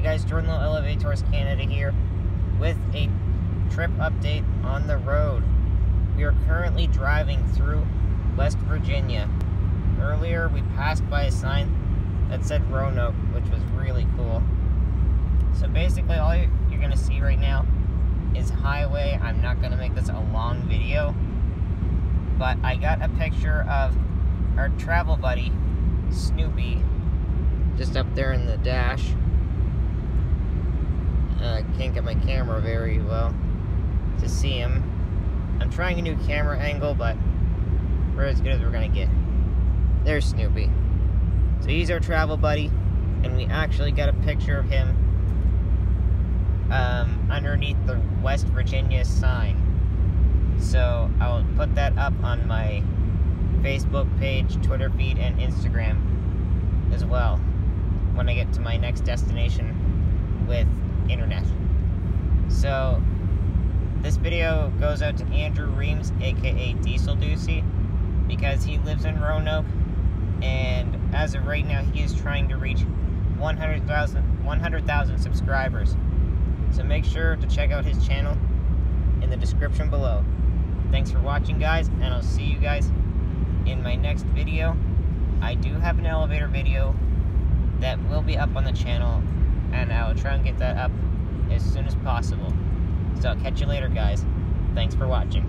Hey guys, Jordan Little ElevaTours Canada here with a trip update on the road. We are currently driving through West Virginia. Earlier we passed by a sign that said Roanoke, which was really cool. So basically all you're going to see right now is highway. I'm not going to make this a long video, but I got a picture of our travel buddy, Snoopy, just up there in the dash. Uh, can't get my camera very well to see him. I'm trying a new camera angle, but we're as good as we're gonna get. There's Snoopy. So he's our travel buddy, and we actually got a picture of him um, underneath the West Virginia sign. So I'll put that up on my Facebook page, Twitter feed, and Instagram as well when I get to my next destination with internet. So this video goes out to Andrew Reams, aka Dieselducy, because he lives in Roanoke, and as of right now, he is trying to reach 100,000 100, subscribers. So make sure to check out his channel in the description below. Thanks for watching, guys, and I'll see you guys in my next video. I do have an elevator video that will be up on the channel, and I will try and get that up as soon as possible. So I'll catch you later, guys. Thanks for watching.